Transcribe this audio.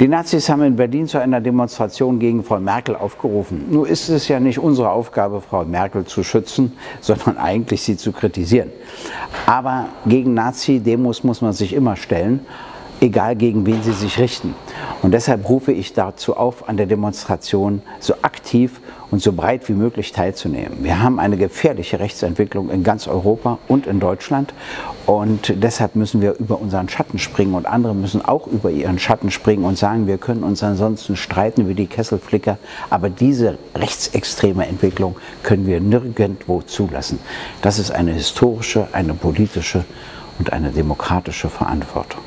Die Nazis haben in Berlin zu einer Demonstration gegen Frau Merkel aufgerufen. Nun ist es ja nicht unsere Aufgabe, Frau Merkel zu schützen, sondern eigentlich sie zu kritisieren. Aber gegen Nazi-Demos muss man sich immer stellen, egal gegen wen sie sich richten. Und deshalb rufe ich dazu auf, an der Demonstration so aktiv und so breit wie möglich teilzunehmen. Wir haben eine gefährliche Rechtsentwicklung in ganz Europa und in Deutschland und deshalb müssen wir über unseren Schatten springen und andere müssen auch über ihren Schatten springen und sagen, wir können uns ansonsten streiten wie die Kesselflicker, aber diese rechtsextreme Entwicklung können wir nirgendwo zulassen. Das ist eine historische, eine politische und eine demokratische Verantwortung.